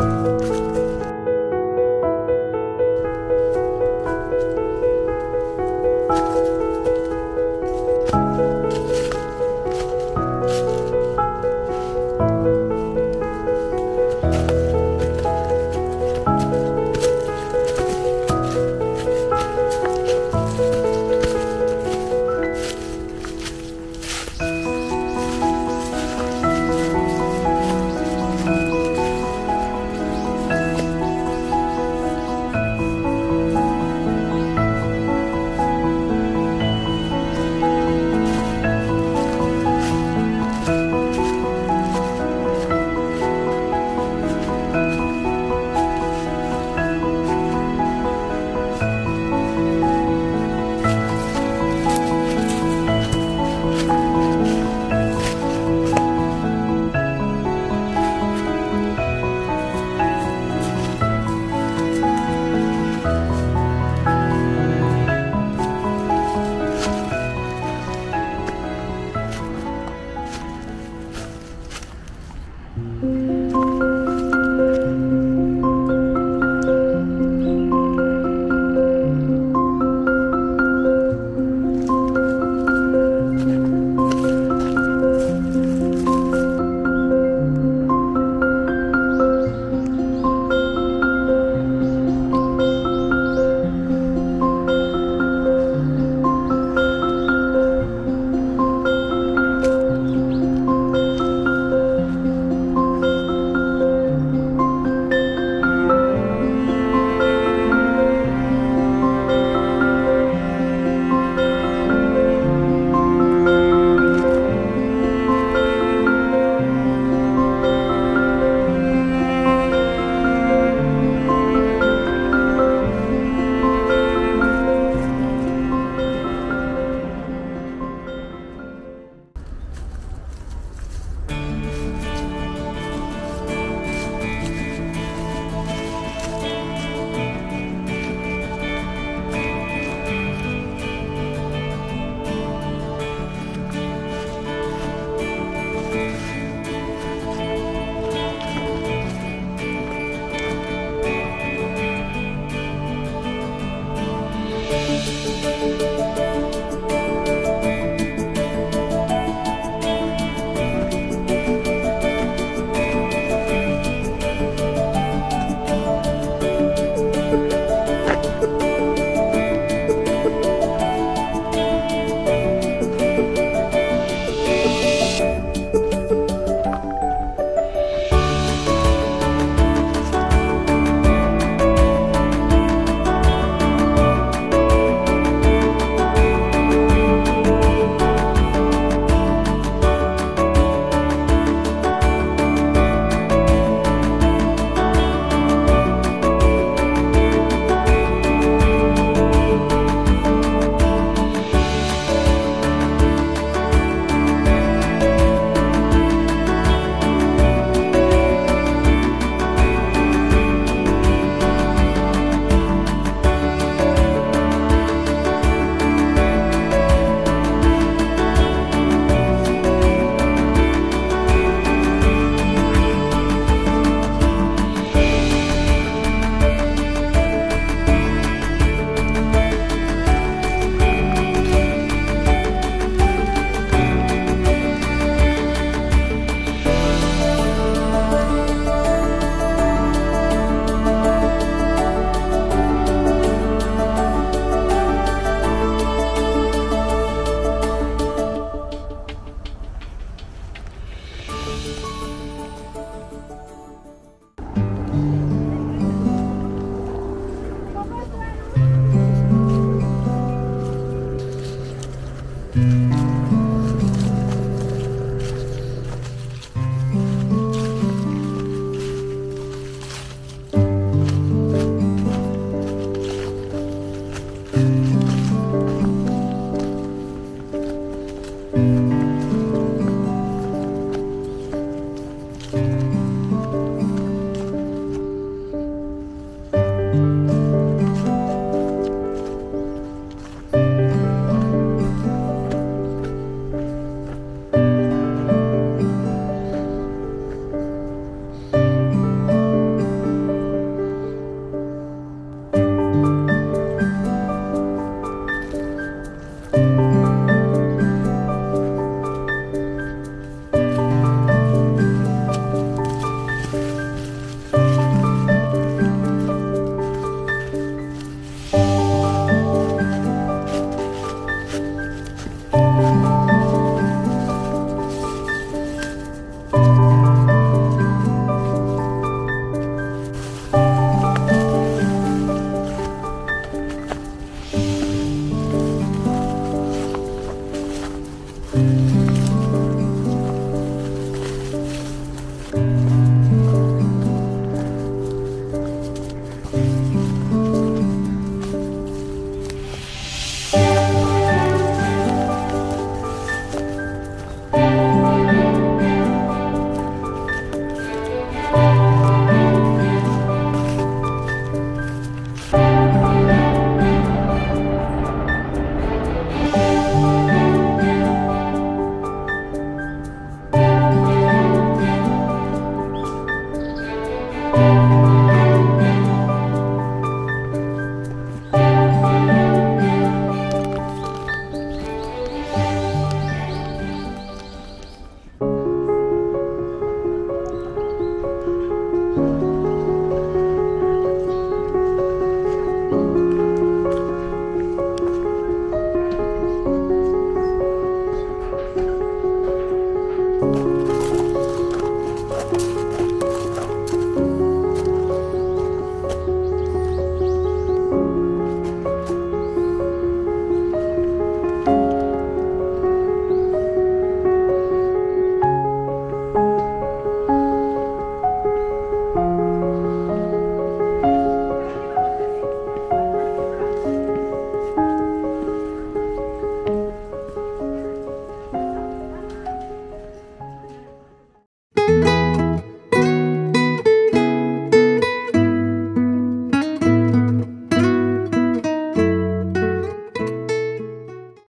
Bye.